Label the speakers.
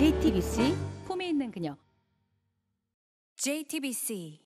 Speaker 1: JTBC 폼에 있는 그녀
Speaker 2: JTBC